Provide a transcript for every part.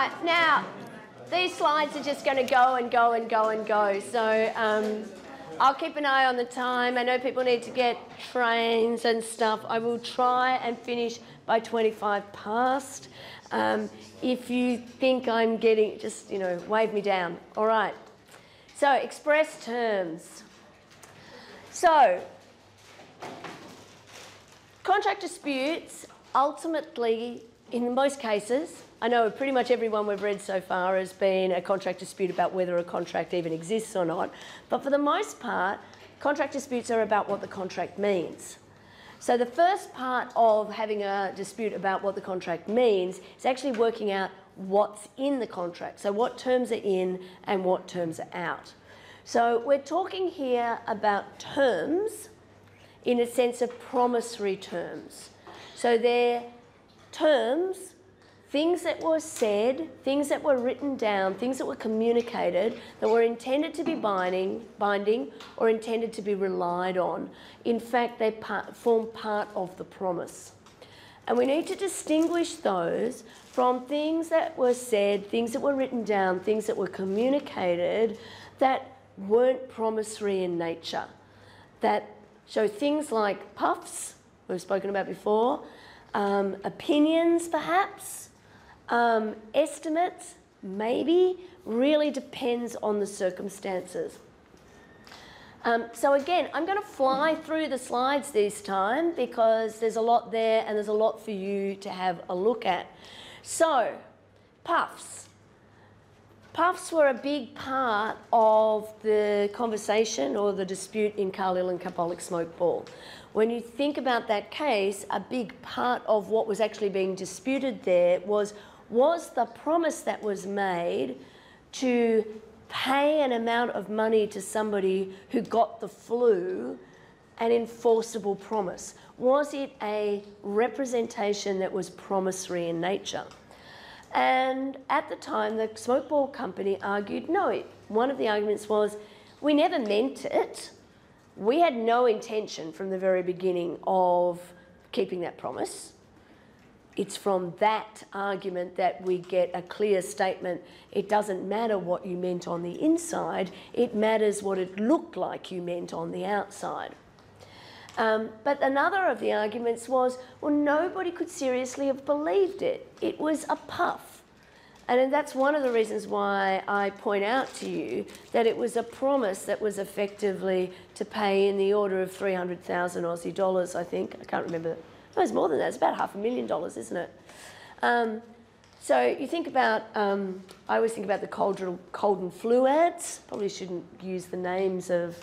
right, now, these slides are just going to go and go and go and go. So um, I'll keep an eye on the time. I know people need to get trains and stuff. I will try and finish by 25 past. Um, if you think I'm getting, just, you know, wave me down. All right. So, express terms. So, contract disputes ultimately, in most cases, I know pretty much everyone we've read so far has been a contract dispute about whether a contract even exists or not. But for the most part, contract disputes are about what the contract means. So the first part of having a dispute about what the contract means is actually working out what's in the contract. So what terms are in and what terms are out. So we're talking here about terms in a sense of promissory terms. So they're terms things that were said, things that were written down, things that were communicated that were intended to be binding, binding or intended to be relied on. In fact, they part, form part of the promise. And we need to distinguish those from things that were said, things that were written down, things that were communicated that weren't promissory in nature. That show things like puffs, we've spoken about before, um, opinions perhaps, um, estimates, maybe, really depends on the circumstances. Um, so again, I'm going to fly through the slides this time because there's a lot there and there's a lot for you to have a look at. So, puffs. Puffs were a big part of the conversation or the dispute in Carlill and Carbolic Smoke Ball. When you think about that case, a big part of what was actually being disputed there was was the promise that was made to pay an amount of money to somebody who got the flu an enforceable promise? Was it a representation that was promissory in nature? And at the time, the Smokeball Company argued no. One of the arguments was we never meant it. We had no intention from the very beginning of keeping that promise it's from that argument that we get a clear statement. It doesn't matter what you meant on the inside, it matters what it looked like you meant on the outside. Um, but another of the arguments was, well, nobody could seriously have believed it. It was a puff. And that's one of the reasons why I point out to you that it was a promise that was effectively to pay in the order of 300,000 Aussie dollars, I think. I can't remember no, it's more than that. It's about half a million dollars, isn't it? Um, so you think about, um, I always think about the cold, cold and flu ads. Probably shouldn't use the names of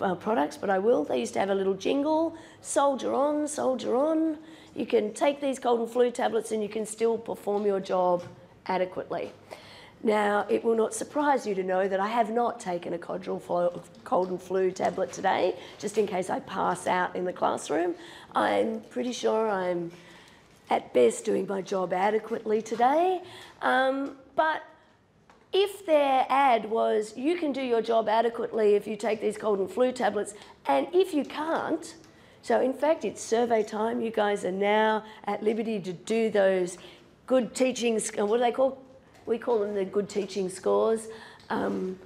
uh, products, but I will. They used to have a little jingle, soldier on, soldier on. You can take these cold and flu tablets and you can still perform your job adequately. Now, it will not surprise you to know that I have not taken a cold and flu tablet today, just in case I pass out in the classroom. I'm pretty sure I'm at best doing my job adequately today. Um, but if their ad was, you can do your job adequately if you take these cold and flu tablets, and if you can't, so in fact it's survey time, you guys are now at liberty to do those good teaching, what do they call? We call them the good teaching scores. Um,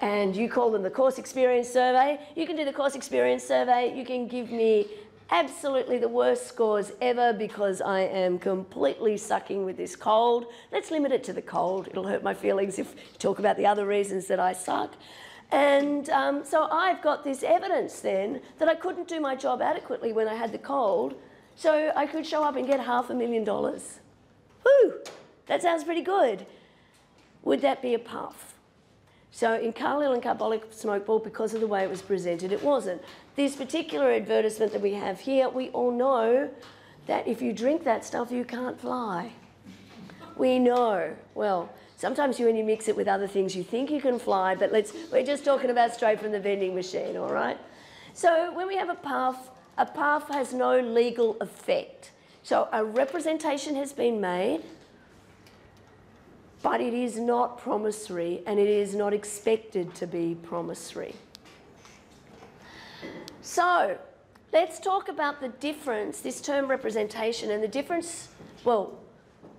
and you call them the course experience survey. You can do the course experience survey. You can give me absolutely the worst scores ever because I am completely sucking with this cold. Let's limit it to the cold. It'll hurt my feelings if you talk about the other reasons that I suck. And um, so I've got this evidence then that I couldn't do my job adequately when I had the cold, so I could show up and get half a million dollars. Whew, that sounds pretty good. Would that be a puff? So in Carlill and Carbolic Smoke Ball, because of the way it was presented, it wasn't. This particular advertisement that we have here, we all know that if you drink that stuff, you can't fly. We know. Well, sometimes you, when you mix it with other things, you think you can fly, but let's, we're just talking about straight from the vending machine, all right? So when we have a puff, a puff has no legal effect. So a representation has been made, but it is not promissory and it is not expected to be promissory. So let's talk about the difference, this term representation, and the difference, well,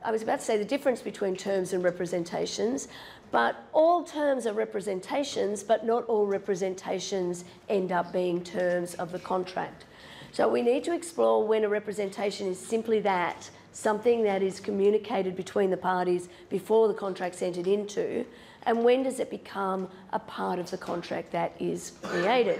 I was about to say the difference between terms and representations, but all terms are representations, but not all representations end up being terms of the contract. So we need to explore when a representation is simply that, something that is communicated between the parties before the contract's entered into, and when does it become a part of the contract that is created.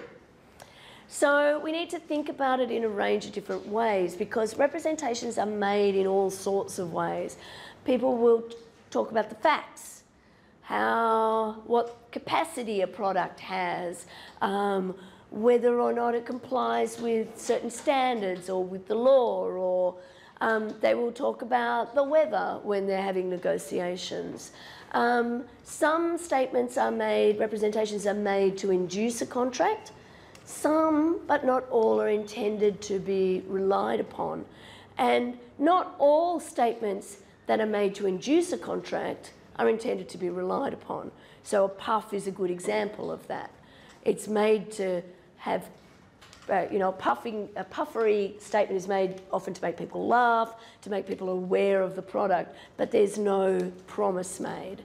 So we need to think about it in a range of different ways because representations are made in all sorts of ways. People will talk about the facts, how, what capacity a product has, um, whether or not it complies with certain standards or with the law, or um, they will talk about the weather when they're having negotiations. Um, some statements are made, representations are made to induce a contract. Some, but not all, are intended to be relied upon. And not all statements that are made to induce a contract are intended to be relied upon. So a puff is a good example of that. It's made to have, uh, you know, puffing, a puffery statement is made often to make people laugh, to make people aware of the product, but there's no promise made.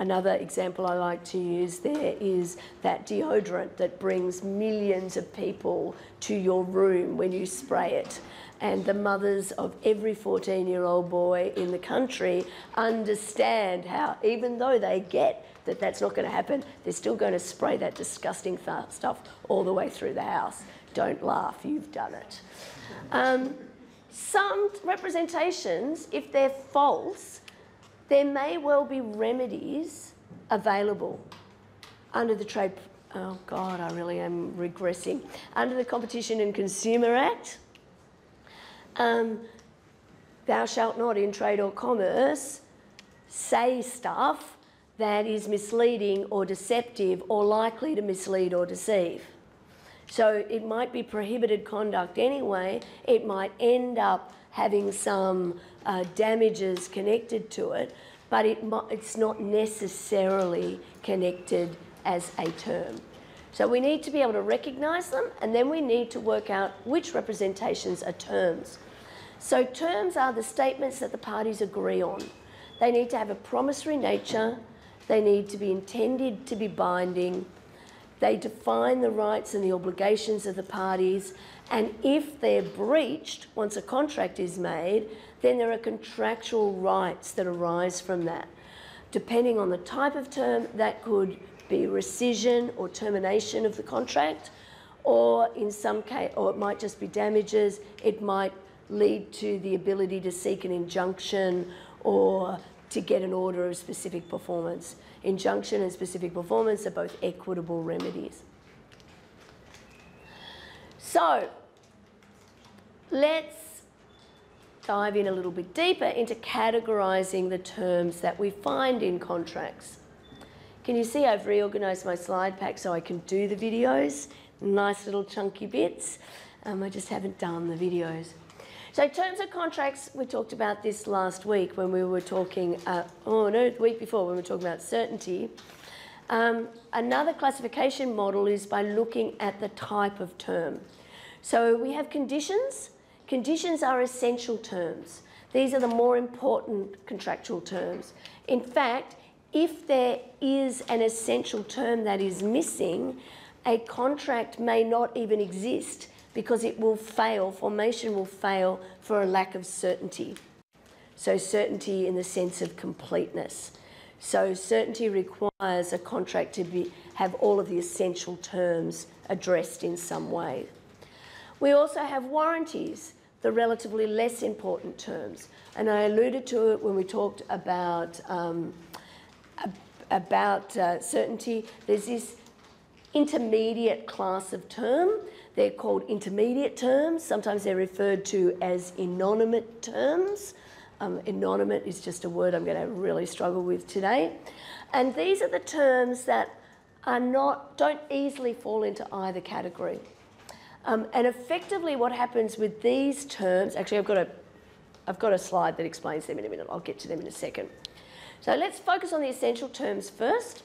Another example I like to use there is that deodorant that brings millions of people to your room when you spray it. And the mothers of every 14 year old boy in the country understand how, even though they get that that's not going to happen, they're still going to spray that disgusting th stuff all the way through the house. Don't laugh, you've done it. Um, some representations, if they're false, there may well be remedies available under the Trade, oh God, I really am regressing, under the Competition and Consumer Act. Um, thou shalt not in trade or commerce say stuff that is misleading or deceptive or likely to mislead or deceive. So it might be prohibited conduct anyway, it might end up having some uh, damages connected to it, but it, it's not necessarily connected as a term. So we need to be able to recognise them and then we need to work out which representations are terms. So terms are the statements that the parties agree on. They need to have a promissory nature, they need to be intended to be binding, they define the rights and the obligations of the parties, and if they're breached once a contract is made, then there are contractual rights that arise from that. Depending on the type of term, that could be rescission or termination of the contract, or in some case, or it might just be damages. It might lead to the ability to seek an injunction or to get an order of specific performance. Injunction and specific performance are both equitable remedies. So, let's dive in a little bit deeper into categorising the terms that we find in contracts. Can you see I've reorganised my slide pack so I can do the videos? Nice little chunky bits. Um, I just haven't done the videos. So terms of contracts, we talked about this last week when we were talking, uh, oh no, the week before when we were talking about certainty. Um, another classification model is by looking at the type of term. So we have conditions, Conditions are essential terms. These are the more important contractual terms. In fact, if there is an essential term that is missing, a contract may not even exist because it will fail, formation will fail for a lack of certainty. So certainty in the sense of completeness. So certainty requires a contract to be, have all of the essential terms addressed in some way. We also have warranties the relatively less important terms. And I alluded to it when we talked about, um, about uh, certainty. There's this intermediate class of term. They're called intermediate terms. Sometimes they're referred to as innominate terms. Um, innominate is just a word I'm going to really struggle with today. And these are the terms that are not, don't easily fall into either category. Um, and effectively what happens with these terms, actually I've got, a, I've got a slide that explains them in a minute, I'll get to them in a second. So let's focus on the essential terms first.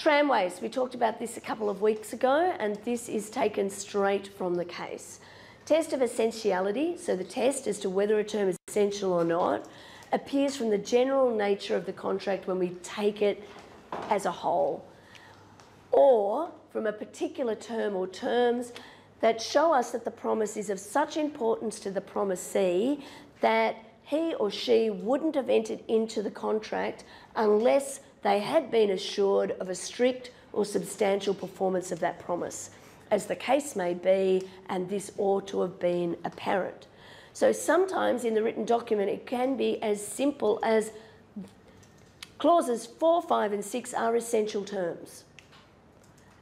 Tramways, we talked about this a couple of weeks ago and this is taken straight from the case. Test of essentiality, so the test as to whether a term is essential or not, appears from the general nature of the contract when we take it as a whole, or from a particular term or terms that show us that the promise is of such importance to the promisee that he or she wouldn't have entered into the contract unless they had been assured of a strict or substantial performance of that promise, as the case may be, and this ought to have been apparent. So sometimes in the written document, it can be as simple as clauses 4, 5, and 6 are essential terms.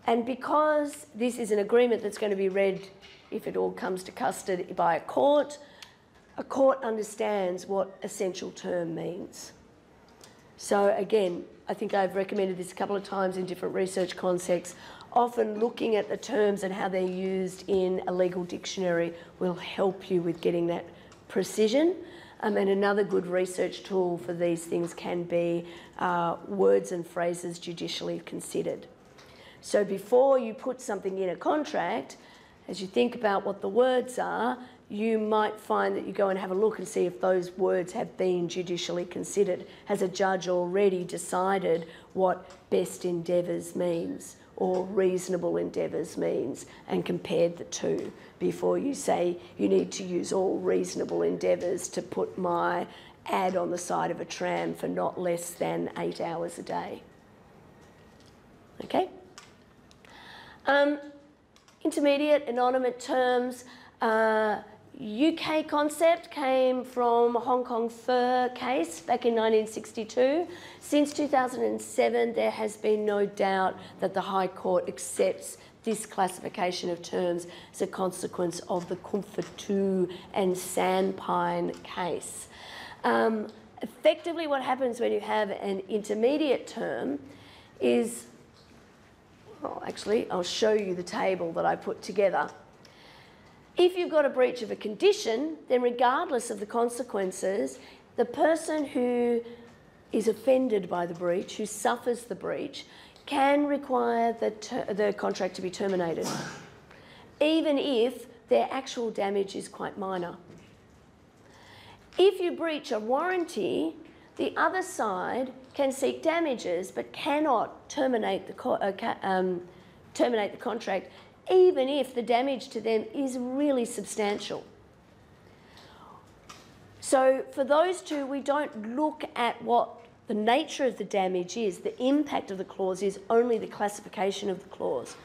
And because this is an agreement that's going to be read, if it all comes to custody, by a court, a court understands what essential term means. So again, I think I've recommended this a couple of times in different research contexts. Often looking at the terms and how they're used in a legal dictionary will help you with getting that precision. Um, and another good research tool for these things can be uh, words and phrases judicially considered. So before you put something in a contract, as you think about what the words are, you might find that you go and have a look and see if those words have been judicially considered. Has a judge already decided what best endeavours means or reasonable endeavours means and compared the two before you say you need to use all reasonable endeavours to put my ad on the side of a tram for not less than eight hours a day. Okay? Um, intermediate innominate terms. Uh, UK concept came from Hong Kong Fir case back in 1962. Since 2007, there has been no doubt that the High Court accepts this classification of terms as a consequence of the Koompahtoo and Sanpine case. Um, effectively, what happens when you have an intermediate term is well, actually, I'll show you the table that I put together. If you've got a breach of a condition, then regardless of the consequences, the person who is offended by the breach, who suffers the breach, can require the, the contract to be terminated, even if their actual damage is quite minor. If you breach a warranty, the other side can seek damages but cannot terminate the, uh, um, terminate the contract even if the damage to them is really substantial. So for those two, we don't look at what the nature of the damage is, the impact of the clause is only the classification of the clause.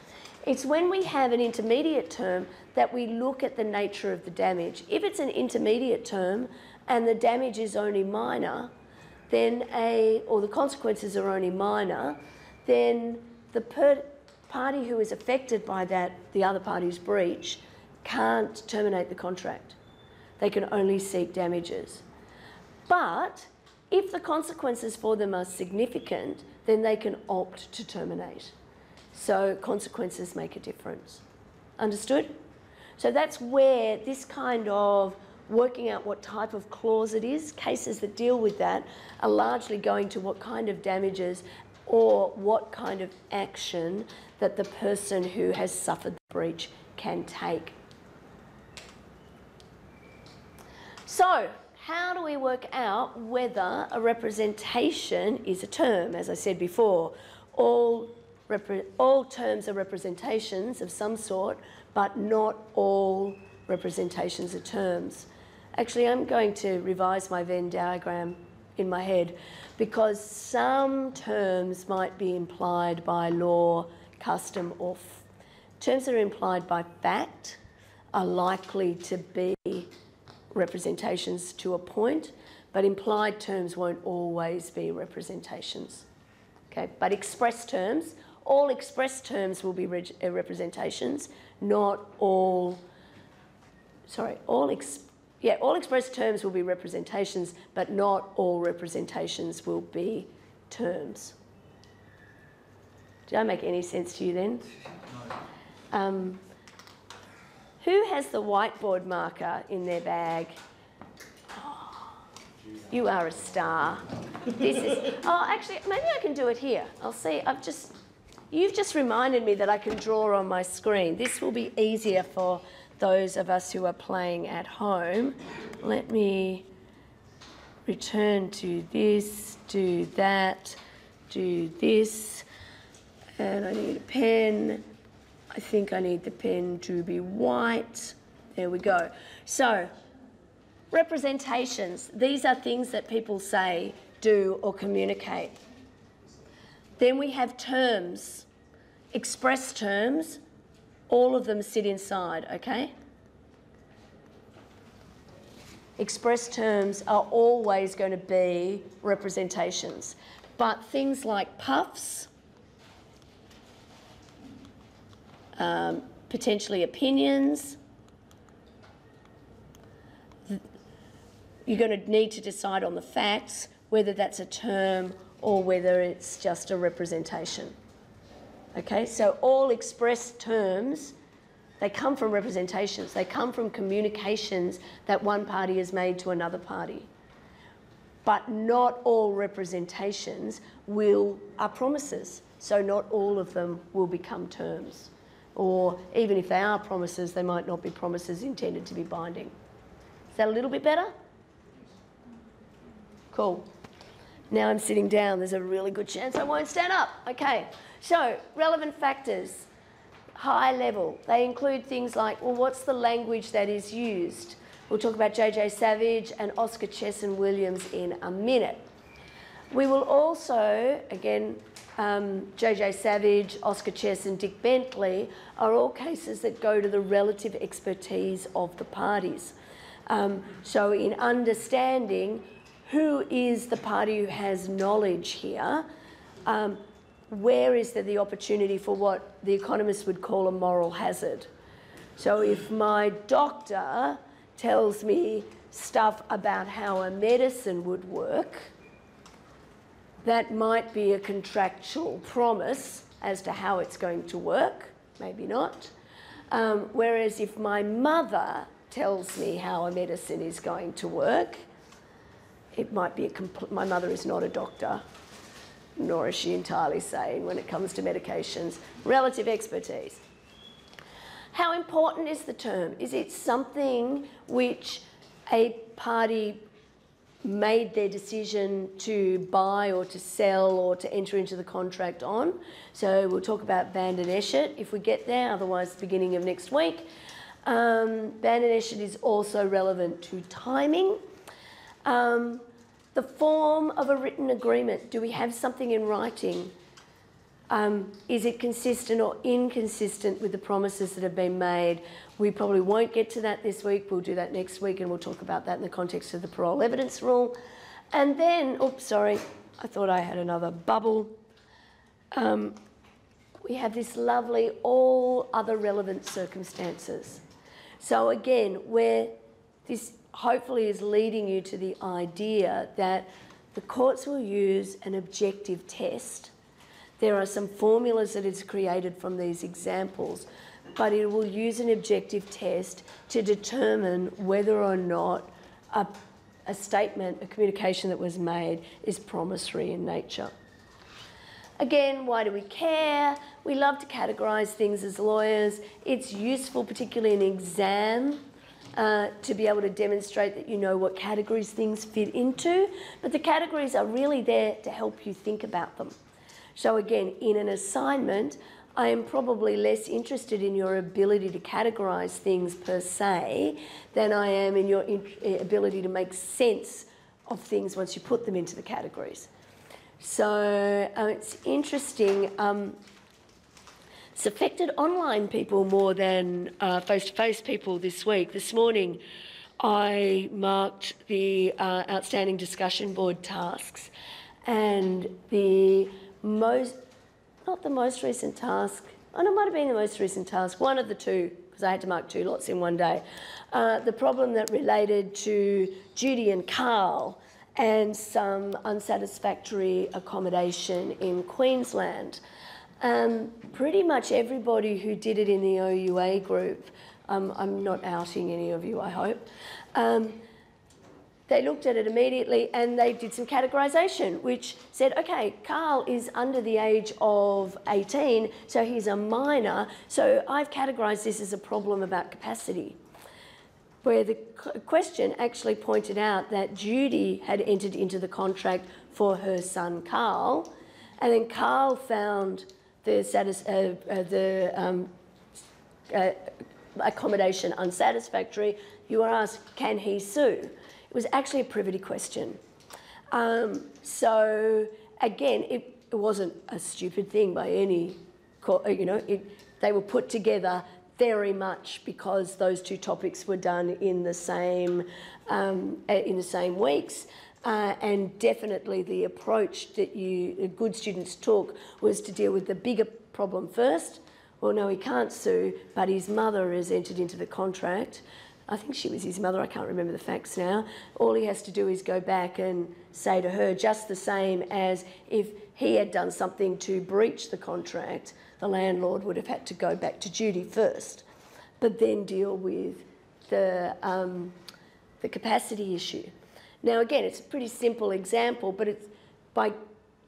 It's when we have an intermediate term that we look at the nature of the damage. If it's an intermediate term and the damage is only minor, then a, or the consequences are only minor, then the per, party who is affected by that, the other party's breach, can't terminate the contract. They can only seek damages. But if the consequences for them are significant, then they can opt to terminate. So consequences make a difference. Understood? So that's where this kind of working out what type of clause it is. Cases that deal with that are largely going to what kind of damages or what kind of action that the person who has suffered the breach can take. So, how do we work out whether a representation is a term? As I said before, all, all terms are representations of some sort, but not all representations are terms. Actually, I'm going to revise my Venn diagram in my head because some terms might be implied by law, custom, or terms that are implied by fact are likely to be representations to a point, but implied terms won't always be representations. Okay, but express terms, all express terms will be uh, representations, not all, sorry, all express yeah, all expressed terms will be representations, but not all representations will be terms. Did I make any sense to you then? Um, who has the whiteboard marker in their bag? Oh, you are a star. This is. Oh, actually, maybe I can do it here. I'll see. I've just. You've just reminded me that I can draw on my screen. This will be easier for those of us who are playing at home. Let me return to this, do that, do this, and I need a pen. I think I need the pen to be white. There we go. So, representations. These are things that people say, do, or communicate. Then we have terms, express terms. All of them sit inside, okay? Express terms are always going to be representations. But things like puffs, um, potentially opinions, you're going to need to decide on the facts whether that's a term or whether it's just a representation. Okay, so all expressed terms, they come from representations, they come from communications that one party has made to another party. But not all representations will are promises, so not all of them will become terms. Or even if they are promises, they might not be promises intended to be binding. Is that a little bit better? Cool. Now I'm sitting down, there's a really good chance I won't stand up. Okay, so relevant factors, high level. They include things like, well, what's the language that is used? We'll talk about JJ Savage and Oscar Chesson Williams in a minute. We will also, again, um, JJ Savage, Oscar Chesson, Dick Bentley are all cases that go to the relative expertise of the parties. Um, so, in understanding who is the party who has knowledge here? Um, where is there the opportunity for what the economists would call a moral hazard? So if my doctor tells me stuff about how a medicine would work, that might be a contractual promise as to how it's going to work, maybe not. Um, whereas if my mother tells me how a medicine is going to work, it might be a compl- my mother is not a doctor, nor is she entirely sane when it comes to medications. Relative expertise. How important is the term? Is it something which a party made their decision to buy or to sell or to enter into the contract on? So we'll talk about Van den Esschert if we get there, otherwise, the beginning of next week. Um, Van den Esschert is also relevant to timing. Um, the form of a written agreement. Do we have something in writing? Um, is it consistent or inconsistent with the promises that have been made? We probably won't get to that this week. We'll do that next week and we'll talk about that in the context of the parol evidence rule. And then, oops, sorry, I thought I had another bubble. Um, we have this lovely all other relevant circumstances. So again, where this hopefully is leading you to the idea that the courts will use an objective test. There are some formulas that it's created from these examples, but it will use an objective test to determine whether or not a, a statement, a communication that was made, is promissory in nature. Again, why do we care? We love to categorise things as lawyers. It's useful, particularly in exam uh, to be able to demonstrate that you know what categories things fit into, but the categories are really there to help you think about them. So, again, in an assignment, I am probably less interested in your ability to categorise things per se than I am in your eh, ability to make sense of things once you put them into the categories. So uh, it's interesting. Um, it's affected online people more than face to face people this week. This morning, I marked the uh, outstanding discussion board tasks, and the most, not the most recent task, oh, no, it might have been the most recent task, one of the two, because I had to mark two lots in one day. Uh, the problem that related to Judy and Carl and some unsatisfactory accommodation in Queensland. Um, pretty much everybody who did it in the OUA group, um, I'm not outing any of you, I hope, um, they looked at it immediately and they did some categorisation, which said, okay, Carl is under the age of 18, so he's a minor, so I've categorised this as a problem about capacity. Where the question actually pointed out that Judy had entered into the contract for her son Carl, and then Carl found the, satis- uh, uh, the um, uh, accommodation unsatisfactory. You were asked, can he sue? It was actually a privity question. Um, so again, it, it, wasn't a stupid thing by any, you know, it, they were put together very much because those two topics were done in the same um, in the same weeks. Uh, and definitely the approach that you good students took was to deal with the bigger problem first. Well, no, he can't sue, but his mother has entered into the contract. I think she was his mother, I can't remember the facts now. All he has to do is go back and say to her, just the same as if he had done something to breach the contract, the landlord would have had to go back to Judy first, but then deal with the, um, the capacity issue. Now, again, it's a pretty simple example, but it's by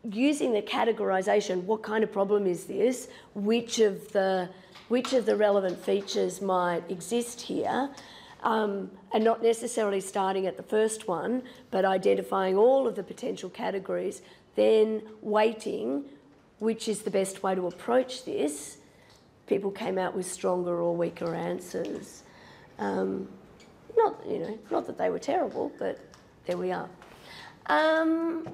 using the categorisation, what kind of problem is this? Which of the which of the relevant features might exist here? um, and not necessarily starting at the first one, but identifying all of the potential categories, then weighting which is the best way to approach this. People came out with stronger or weaker answers. Um, not, you know, not that they were terrible, but there we are. Um,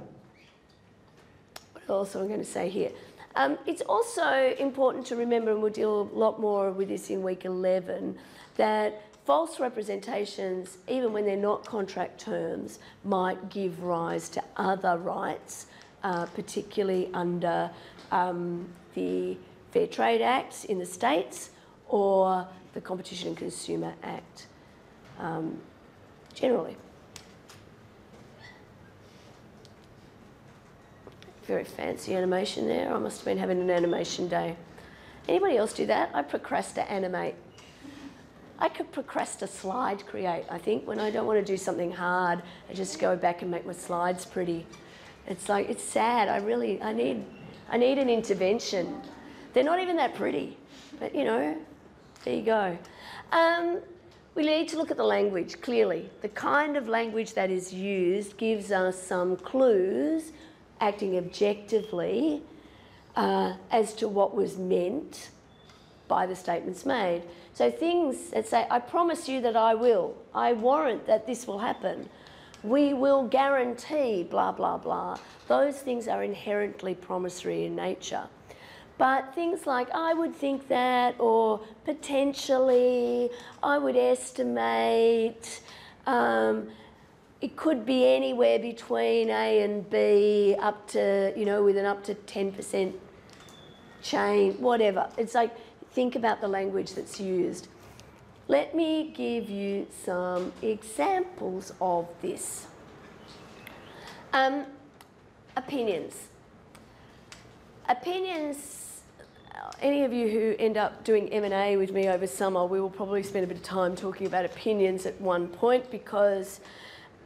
what else am I going to say here? Um, it's also important to remember, and we'll deal a lot more with this in week 11, that False representations, even when they're not contract terms, might give rise to other rights, uh, particularly under um, the Fair Trade Act in the States or the Competition and Consumer Act um, generally. Very fancy animation there. I must have been having an animation day. Anybody else do that? I procrastinate. animate. I could procrastinate slide create, I think, when I don't want to do something hard. I just go back and make my slides pretty. It's like, it's sad. I really, I need, I need an intervention. They're not even that pretty, but you know, there you go. Um, we need to look at the language clearly. The kind of language that is used gives us some clues, acting objectively, uh, as to what was meant by the statements made. So things that say, I promise you that I will, I warrant that this will happen, we will guarantee, blah, blah, blah, those things are inherently promissory in nature. But things like, I would think that, or potentially, I would estimate, um, it could be anywhere between A and B up to, you know, with an up to 10% change, whatever. It's like think about the language that's used. Let me give you some examples of this. Um, opinions. Opinions, any of you who end up doing M&A with me over summer, we will probably spend a bit of time talking about opinions at one point because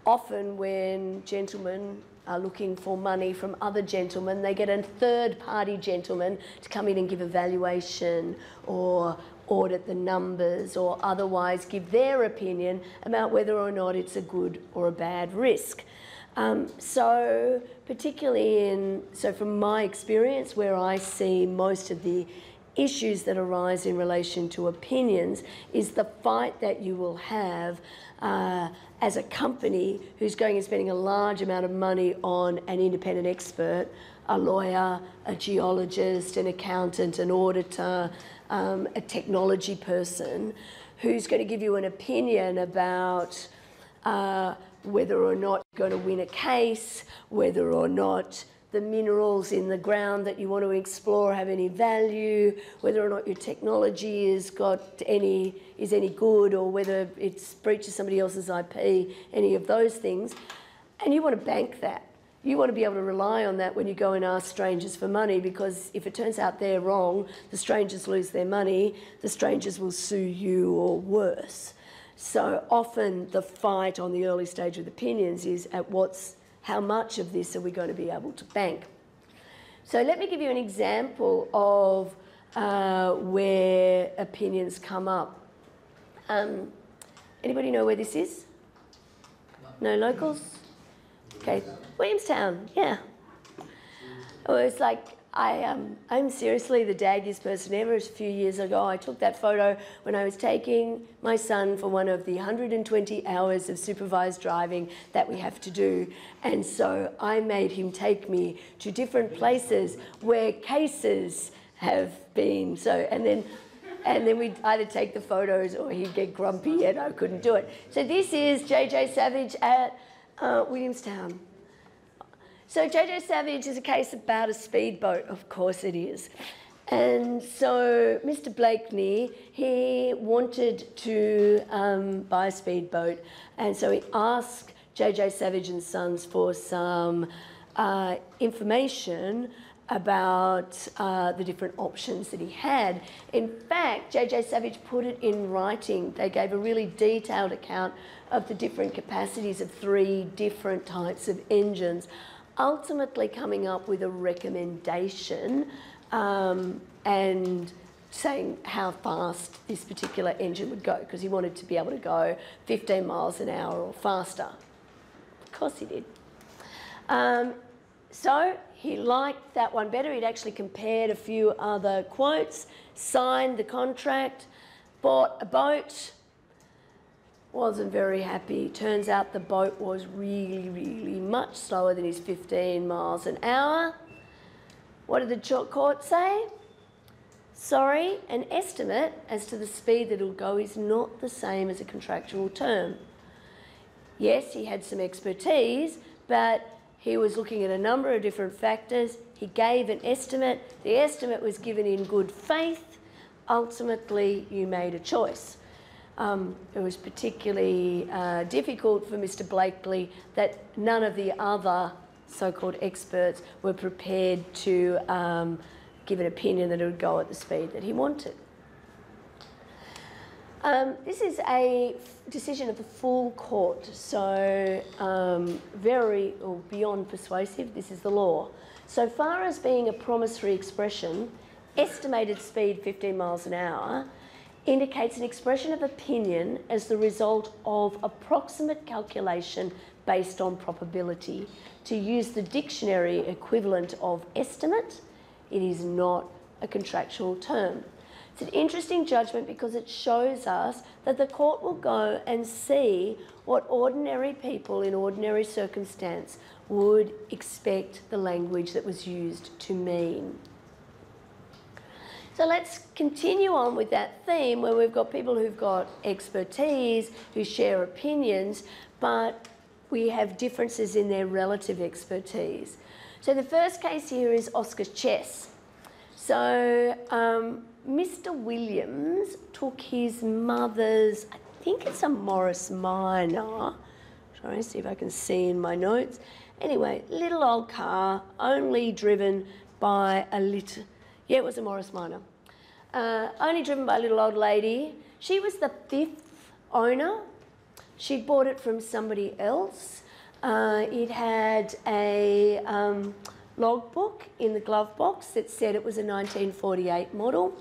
often when gentlemen are looking for money from other gentlemen. They get a third party gentleman to come in and give a valuation or audit the numbers or otherwise give their opinion about whether or not it's a good or a bad risk. Um, so, particularly in, so from my experience, where I see most of the issues that arise in relation to opinions is the fight that you will have uh, as a company who's going and spending a large amount of money on an independent expert, a lawyer, a geologist, an accountant, an auditor, um, a technology person, who's going to give you an opinion about uh, whether or not you're going to win a case, whether or not the minerals in the ground that you want to explore have any value, whether or not your technology has got any is any good, or whether it's breaches somebody else's IP, any of those things, and you want to bank that. You want to be able to rely on that when you go and ask strangers for money because if it turns out they're wrong, the strangers lose their money, the strangers will sue you or worse. So often the fight on the early stage with opinions is at what's how much of this are we going to be able to bank. So let me give you an example of uh, where opinions come up. Um, anybody know where this is? No locals? Okay, Williamstown, yeah. Oh, it's like I, um, I'm seriously the daggiest person ever. A few years ago, I took that photo when I was taking my son for one of the 120 hours of supervised driving that we have to do. And so I made him take me to different places where cases have been. So, and then and then we'd either take the photos or he'd get grumpy and I couldn't do it. So this is JJ Savage at uh, Williamstown. So JJ Savage is a case about a speedboat, of course it is. And so Mr. Blakney, he wanted to um, buy a speedboat, and so he asked JJ Savage and Sons for some uh, information about uh, the different options that he had. In fact, JJ Savage put it in writing. They gave a really detailed account of the different capacities of three different types of engines ultimately coming up with a recommendation um, and saying how fast this particular engine would go because he wanted to be able to go 15 miles an hour or faster. Of course he did. Um, so he liked that one better. He'd actually compared a few other quotes, signed the contract, bought a boat, wasn't very happy. Turns out the boat was really, really much slower than his 15 miles an hour. What did the court say? Sorry, an estimate as to the speed that it'll go is not the same as a contractual term. Yes, he had some expertise, but he was looking at a number of different factors. He gave an estimate. The estimate was given in good faith. Ultimately, you made a choice. Um, it was particularly uh, difficult for Mr Blakely that none of the other so-called experts were prepared to um, give an opinion that it would go at the speed that he wanted. Um, this is a decision of the full court, so um, very or beyond persuasive. This is the law. So far as being a promissory expression, estimated speed 15 miles an hour indicates an expression of opinion as the result of approximate calculation based on probability. To use the dictionary equivalent of estimate, it is not a contractual term. It's an interesting judgment because it shows us that the court will go and see what ordinary people in ordinary circumstance would expect the language that was used to mean. So let's continue on with that theme where we've got people who've got expertise, who share opinions, but we have differences in their relative expertise. So the first case here is Oscar Chess. So um, Mr. Williams took his mother's, I think it's a Morris Minor. Trying to see if I can see in my notes. Anyway, little old car, only driven by a little yeah, it was a Morris Minor. Uh, only driven by a little old lady. She was the fifth owner. She bought it from somebody else. Uh, it had a um, logbook in the glove box that said it was a 1948 model.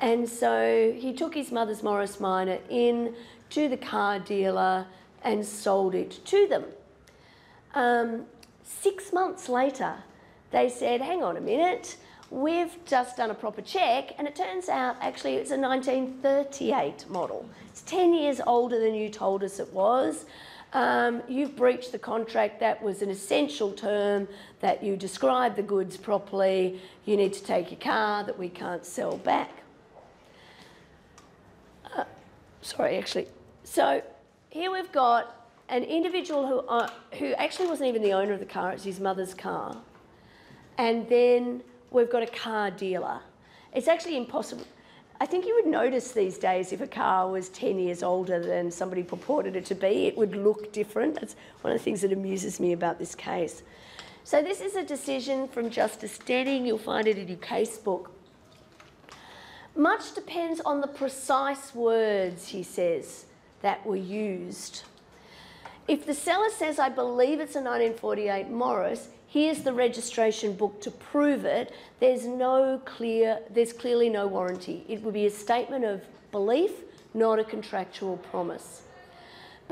And so he took his mother's Morris Minor in to the car dealer and sold it to them. Um, six months later, they said, hang on a minute, We've just done a proper check, and it turns out actually it's a 1938 model. It's 10 years older than you told us it was. Um, you've breached the contract. That was an essential term that you described the goods properly. You need to take your car that we can't sell back. Uh, sorry, actually. So here we've got an individual who, uh, who actually wasn't even the owner of the car, it's his mother's car. And then we've got a car dealer. It's actually impossible. I think you would notice these days if a car was 10 years older than somebody purported it to be, it would look different. That's one of the things that amuses me about this case. So this is a decision from Justice Denning. You'll find it in your case book. Much depends on the precise words, he says, that were used. If the seller says, I believe it's a 1948 Morris, here's the registration book to prove it, there's no clear, there's clearly no warranty. It would be a statement of belief, not a contractual promise.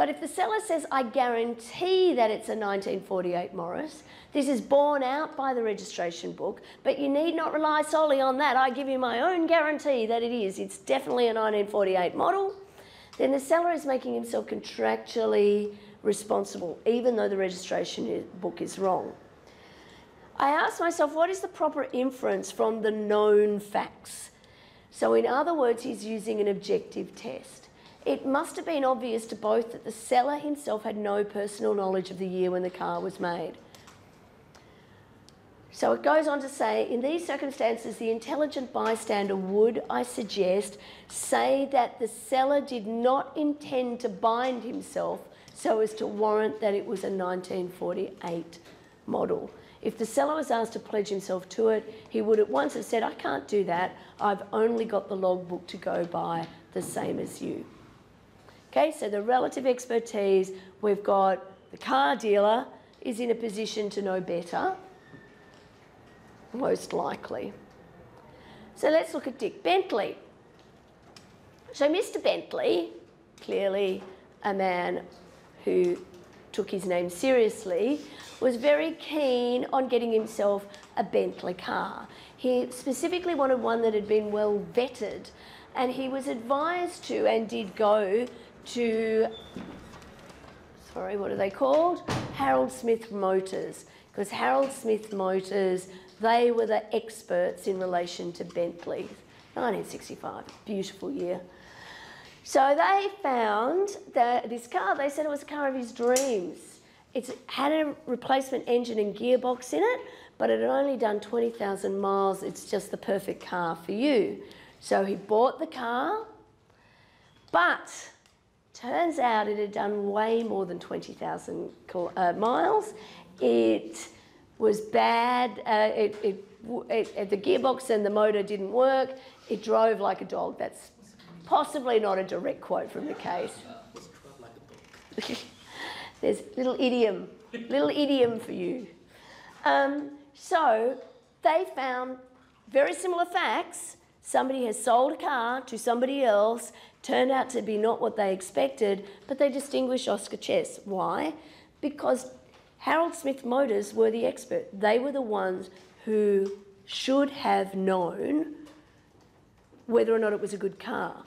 But if the seller says, I guarantee that it's a 1948 Morris, this is borne out by the registration book, but you need not rely solely on that. I give you my own guarantee that it is. It's definitely a 1948 model. Then the seller is making himself contractually responsible, even though the registration book is wrong. I ask myself, what is the proper inference from the known facts? So, in other words, he's using an objective test. It must have been obvious to both that the seller himself had no personal knowledge of the year when the car was made. So it goes on to say, in these circumstances, the intelligent bystander would, I suggest, say that the seller did not intend to bind himself so as to warrant that it was a 1948 model. If the seller was asked to pledge himself to it, he would at once have said, I can't do that. I've only got the logbook to go by, the same as you. Okay, so the relative expertise, we've got the car dealer is in a position to know better most likely. So let's look at Dick Bentley. So Mr. Bentley, clearly a man who took his name seriously, was very keen on getting himself a Bentley car. He specifically wanted one that had been well vetted, and he was advised to and did go to, sorry, what are they called? Harold Smith Motors, because Harold Smith Motors they were the experts in relation to Bentley. 1965, beautiful year. So they found that this car, they said it was a car of his dreams. It had a replacement engine and gearbox in it, but it had only done 20,000 miles. It's just the perfect car for you. So he bought the car, but turns out it had done way more than 20,000 uh, miles. It was bad. Uh, it, it, it, the gearbox and the motor didn't work. It drove like a dog. That's possibly not a direct quote from the case. There's little idiom, little idiom for you. Um, so they found very similar facts. Somebody has sold a car to somebody else, turned out to be not what they expected, but they distinguished Oscar Chess. Why? Because Harold Smith Motors were the expert. They were the ones who should have known whether or not it was a good car.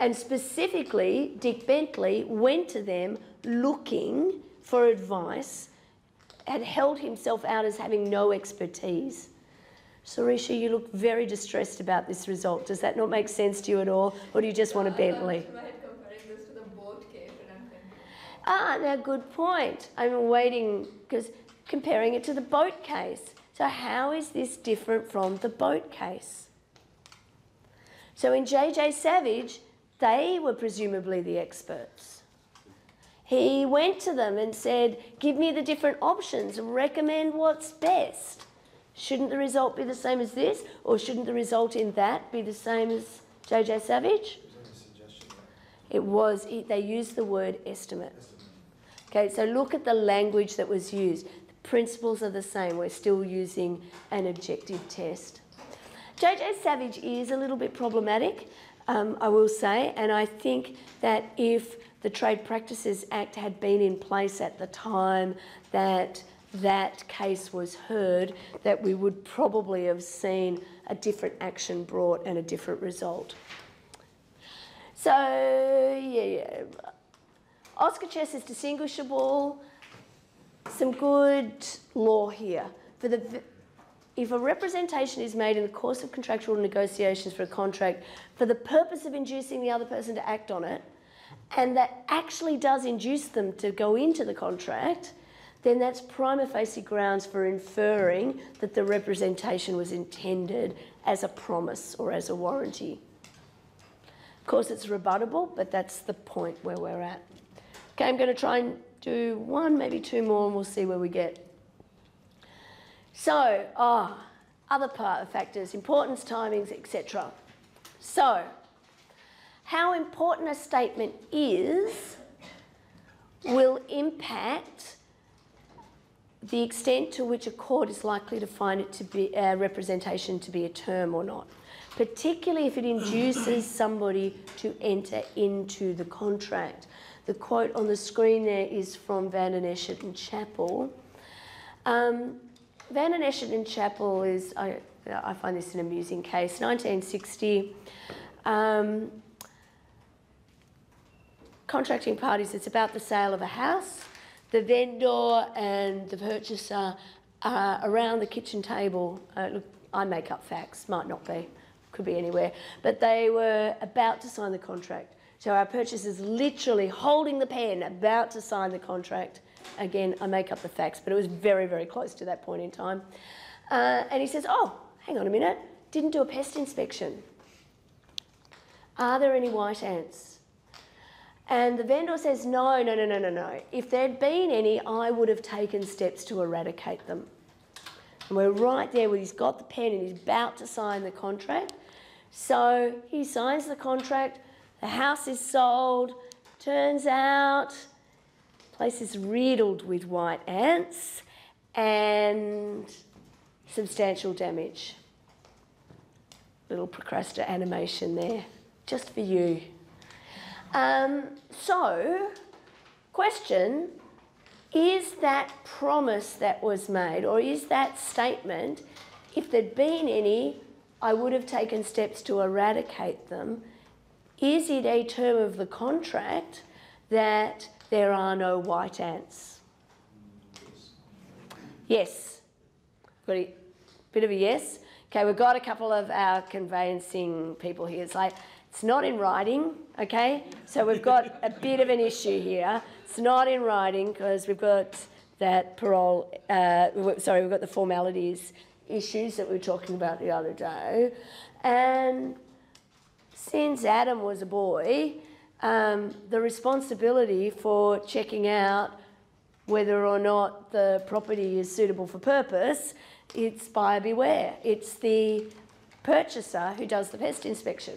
And specifically, Dick Bentley went to them looking for advice, had held himself out as having no expertise. Sarisha, you look very distressed about this result. Does that not make sense to you at all? Or do you just want a Bentley? Ah, now good point. I'm waiting because comparing it to the boat case. So how is this different from the boat case? So in JJ Savage, they were presumably the experts. He went to them and said, Give me the different options, and recommend what's best. Shouldn't the result be the same as this, or shouldn't the result in that be the same as JJ Savage? It was, it, they used the word estimate. Okay, so look at the language that was used. The principles are the same. We're still using an objective test. JJ Savage is a little bit problematic, um, I will say, and I think that if the Trade Practices Act had been in place at the time that that case was heard, that we would probably have seen a different action brought and a different result. So, yeah, Oscar Chess is distinguishable. Some good law here. For the, if a representation is made in the course of contractual negotiations for a contract for the purpose of inducing the other person to act on it, and that actually does induce them to go into the contract, then that's prima facie grounds for inferring that the representation was intended as a promise or as a warranty. Of course, it's rebuttable, but that's the point where we're at. Okay, I'm going to try and do one, maybe two more, and we'll see where we get. So, ah, oh, other part of factors, importance, timings, etc. So, how important a statement is will impact the extent to which a court is likely to find it to be a representation to be a term or not, particularly if it induces somebody to enter into the contract. The quote on the screen there is from Van den Esschert and Chappell. Um, Van den Esschert and Chappell is, I, I find this an amusing case, 1960. Um, contracting parties, it's about the sale of a house. The vendor and the purchaser are around the kitchen table. Uh, look, I make up facts, might not be, could be anywhere. But they were about to sign the contract. So our purchaser's literally holding the pen, about to sign the contract. Again, I make up the facts, but it was very, very close to that point in time. Uh, and he says, Oh, hang on a minute, didn't do a pest inspection. Are there any white ants? And the vendor says, No, no, no, no, no, no. If there'd been any, I would have taken steps to eradicate them. And we're right there where he's got the pen and he's about to sign the contract. So he signs the contract, the house is sold, turns out place is riddled with white ants and substantial damage. Little procrastination animation there, just for you. Um, so, question is that promise that was made, or is that statement, if there'd been any, I would have taken steps to eradicate them, is it a term of the contract that there are no white ants? Yes. Got a bit of a yes. Okay, we've got a couple of our conveyancing people here. It's like, it's not in writing, okay? So we've got a bit of an issue here. It's not in writing because we've got that parol, uh, sorry, we've got the formalities issues that we were talking about the other day. And since Adam was a boy, um, the responsibility for checking out whether or not the property is suitable for purpose, it's buyer beware. It's the purchaser who does the pest inspection.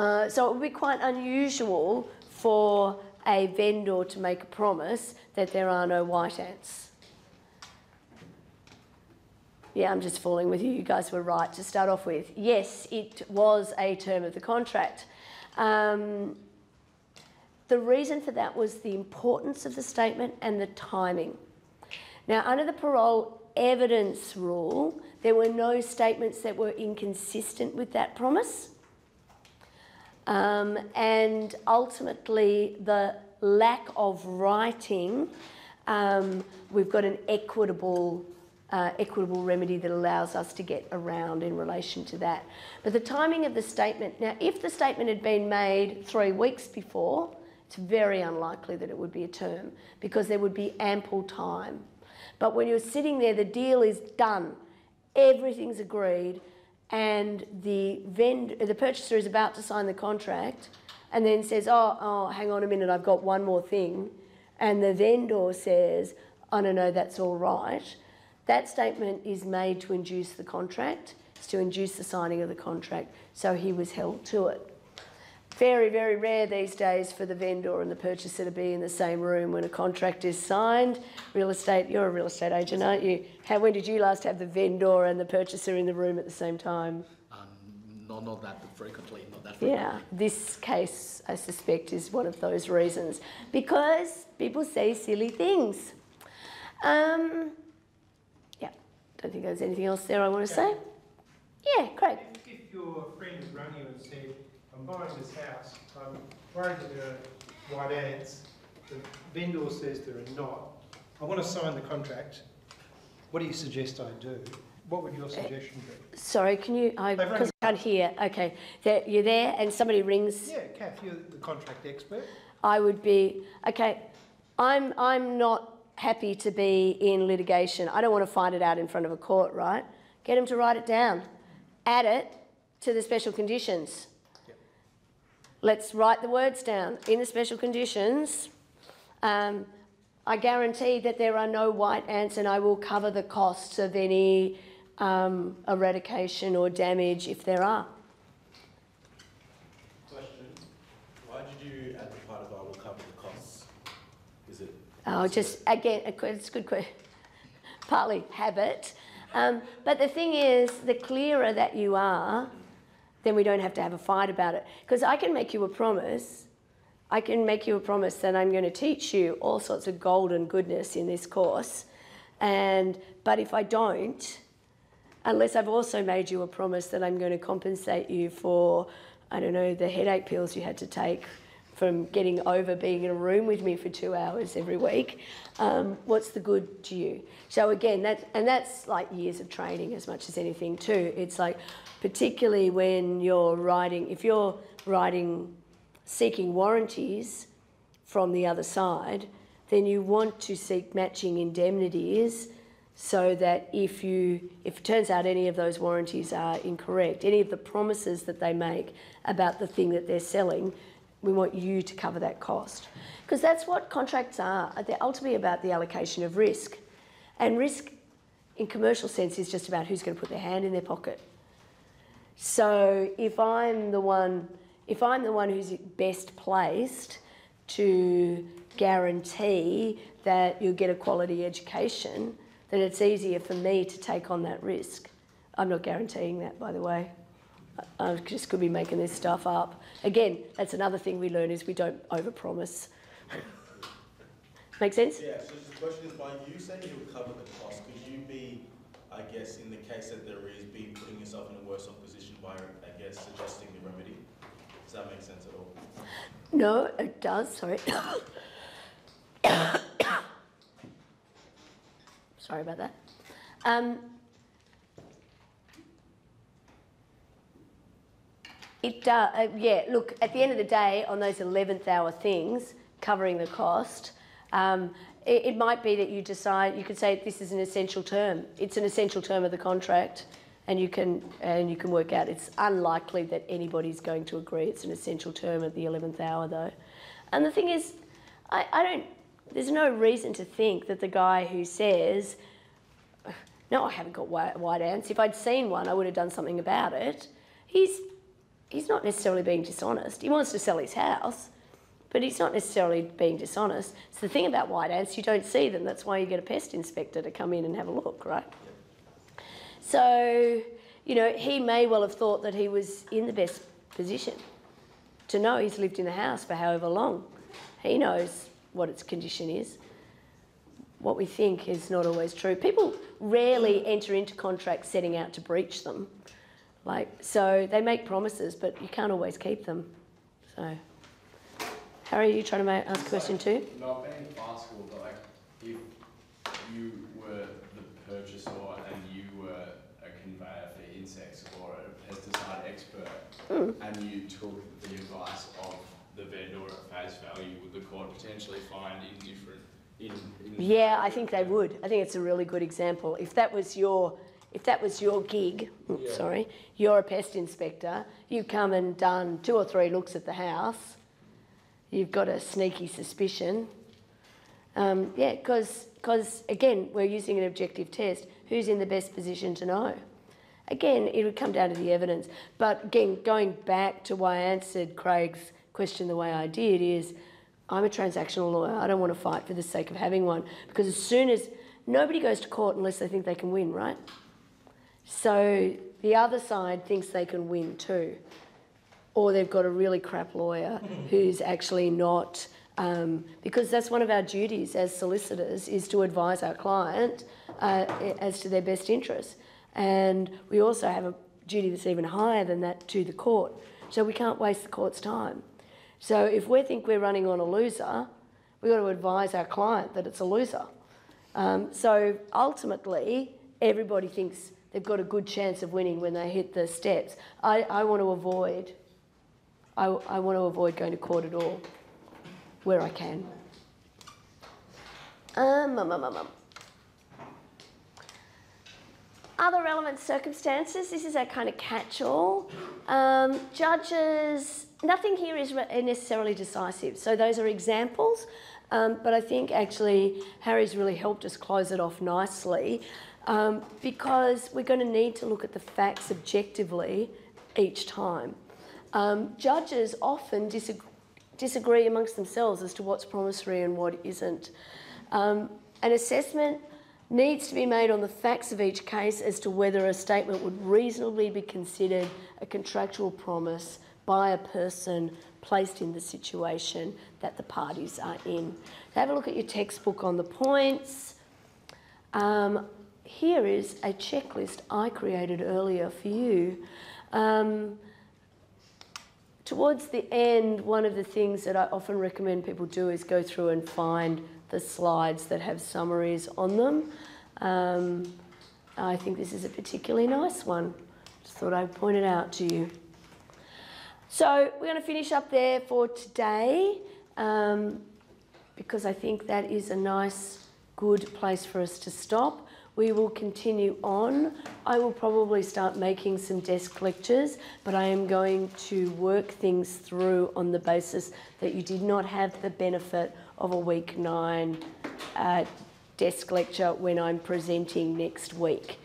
Uh, so it would be quite unusual for a vendor to make a promise that there are no white ants. Yeah, I'm just falling with you. You guys were right to start off with. Yes, it was a term of the contract. Um, the reason for that was the importance of the statement and the timing. Now, under the parol evidence rule, there were no statements that were inconsistent with that promise. Um, and ultimately, the lack of writing, um, we've got an equitable uh, equitable remedy that allows us to get around in relation to that. But the timing of the statement, now if the statement had been made three weeks before, it's very unlikely that it would be a term because there would be ample time. But when you're sitting there, the deal is done, everything's agreed, and the the purchaser is about to sign the contract and then says, oh, oh, hang on a minute, I've got one more thing. And the vendor says, I don't know, that's all right that statement is made to induce the contract, it's to induce the signing of the contract, so he was held to it. Very, very rare these days for the vendor and the purchaser to be in the same room when a contract is signed. Real estate, you're a real estate agent, aren't you? How, when did you last have the vendor and the purchaser in the room at the same time? Um, not, not that frequently, not that frequently. Yeah, this case, I suspect, is one of those reasons because people say silly things. Um, don't think there's anything else there I want to say. Yeah, Craig. If, if your friend had rung you and said, I'm buying this house, I'm worried that there are white ants, the vendor says there are not, I want to sign the contract, what do you suggest I do? What would your uh, suggestion be? Sorry, can you, I, because I can't hear, okay. There, you're there and somebody rings. Yeah, Kath, you're the contract expert. I would be, okay, I'm, I'm not happy to be in litigation. I don't want to find it out in front of a court, right? Get them to write it down. Add it to the special conditions. Let's write the words down. In the special conditions, um, I guarantee that there are no white ants and I will cover the costs of any um, eradication or damage if there are. Question. Why did you add the part of I will cover the costs? Is it... Oh, just, again, it's a good question. Partly habit. Um, but the thing is, the clearer that you are, then we don't have to have a fight about it. Because I can make you a promise. I can make you a promise that I'm going to teach you all sorts of golden goodness in this course. And but if I don't, unless I've also made you a promise that I'm going to compensate you for, I don't know, the headache pills you had to take from getting over being in a room with me for two hours every week. Um, what's the good to you? So again, that and that's like years of training as much as anything too. It's like, particularly when you're writing, if you're writing, seeking warranties from the other side, then you want to seek matching indemnities so that if you if it turns out any of those warranties are incorrect, any of the promises that they make about the thing that they're selling, we want you to cover that cost. Because that's what contracts are. They're ultimately about the allocation of risk. And risk in commercial sense is just about who's going to put their hand in their pocket. So if I'm the one if I'm the one who's best placed to guarantee that you'll get a quality education, then it's easier for me to take on that risk. I'm not guaranteeing that, by the way. I just could be making this stuff up. Again, that's another thing we learn is we don't overpromise. Make sense? Yeah, so the question is, by you saying you'll cover the cost, could you be, I guess, in the case that there is, be putting yourself in a worse off position by, I guess, suggesting the remedy? Does that make sense at all? No, it does. Sorry. Sorry about that. Um, it does. Uh, yeah. Look, at the end of the day, on those eleventh hour things, covering the cost. Um, it, it might be that you decide you could say this is an essential term. It's an essential term of the contract, and you can and you can work out. It's unlikely that anybody's going to agree. It's an essential term at the eleventh hour, though. And the thing is, I, I don't. There's no reason to think that the guy who says, "No, I haven't got white, white ants." If I'd seen one, I would have done something about it. He's he's not necessarily being dishonest. He wants to sell his house, but he's not necessarily being dishonest. It's the thing about white ants, you don't see them. That's why you get a pest inspector to come in and have a look, right? So, you know, he may well have thought that he was in the best position to know he's lived in the house for however long. He knows what its condition is. What we think is not always true. People rarely enter into contracts setting out to breach them. Like, so they make promises, but you can't always keep them. So, Harry, are you trying to make, ask a question too? Not being farcical, but like if you were the purchaser and you were a conveyor for insects or a pesticide expert, Hmm. and you took the advice of the vendor at face value, would the court potentially find indifferent? In, in Yeah, I think they would. I think it's a really good example. If that was your, if that was your gig, Yeah. sorry, you're a pest inspector. You've come and done two or three looks at the house. You've got a sneaky suspicion. Um, yeah, because again, we're using an objective test. Who's in the best position to know? Again, it would come down to the evidence. But again, going back to why I answered Craig's question the way I did is I'm a transactional lawyer. I don't want to fight for the sake of having one because as soon as nobody goes to court unless they think they can win, right? So the other side thinks they can win too. Or they've got a really crap lawyer who's actually not, um, because that's one of our duties as solicitors is to advise our client uh, as to their best interests. And we also have a duty that's even higher than that to the court. So we can't waste the court's time. So if we think we're running on a loser, we've got to advise our client that it's a loser. Um, so ultimately, everybody thinks they've got a good chance of winning when they hit the steps. I, I want to avoid. I, I want to avoid going to court at all, where I can. Um, um, um, um, um. Other relevant circumstances. This is a kind of catch-all. Um, judges. Nothing here is necessarily decisive. So those are examples. Um, but I think actually Harry's really helped us close it off nicely um, because we're going to need to look at the facts objectively each time. Um, judges often disagree, disagree amongst themselves as to what's promissory and what isn't. Um, an assessment needs to be made on the facts of each case as to whether a statement would reasonably be considered a contractual promise by a person placed in the situation that the parties are in. Have a look at your textbook on the points. Um, here is a checklist I created earlier for you. Um, towards the end, one of the things that I often recommend people do is go through and find the slides that have summaries on them. Um, I think this is a particularly nice one. Just thought I'd point it out to you. So we're going to finish up there for today um, because I think that is a nice, good place for us to stop. We will continue on. I will probably start making some desk lectures, but I am going to work things through on the basis that you did not have the benefit of a week nine uh, desk lecture when I'm presenting next week.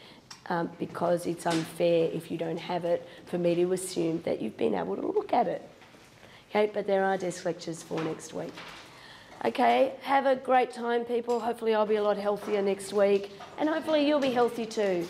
Um, because it's unfair if you don't have it for me to assume that you've been able to look at it. Okay, but there are desk lectures for next week. Okay, have a great time, people. Hopefully, I'll be a lot healthier next week, and hopefully, you'll be healthy too.